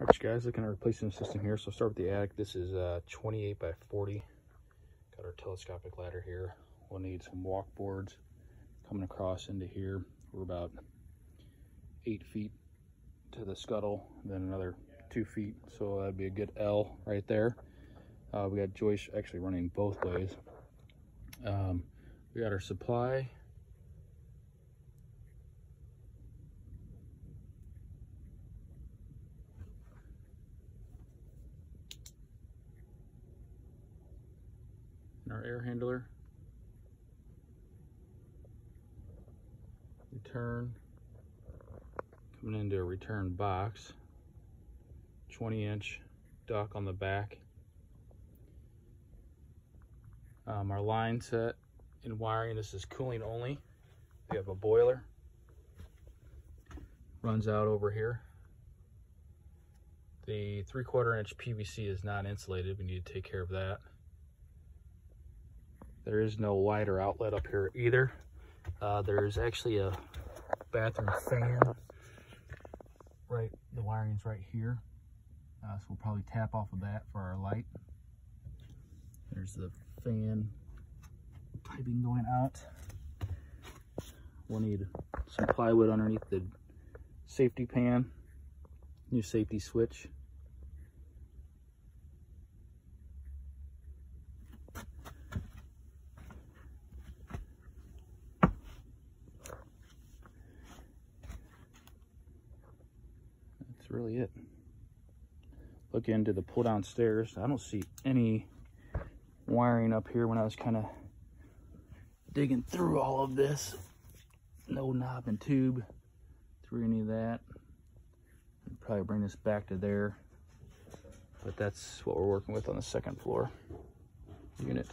All right, guys, looking at replacing the system here. So start with the attic. This is uh, 28 by 40. Got our telescopic ladder here. We'll need some walk boards coming across into here. We're about eight feet to the scuttle, then another two feet. So that'd be a good L right there. Uh, we got joists actually running both ways. Um, we got our supply our air handler. Return. Coming into a return box. 20 inch duct on the back. Um, our line set and wiring, this is cooling only. We have a boiler. Runs out over here. The three quarter inch PVC is not insulated. We need to take care of that. There is no wider outlet up here either. Uh, there's actually a bathroom fan. Right, the wiring's right here. Uh, so we'll probably tap off of that for our light. There's the fan piping going out. We'll need some plywood underneath the safety pan, new safety switch. That's really it. Look into the pull down stairs. I don't see any wiring up here when I was kind of digging through all of this. No knob and tube through any of that. probably bring this back to there. But that's what we're working with on the second floor unit.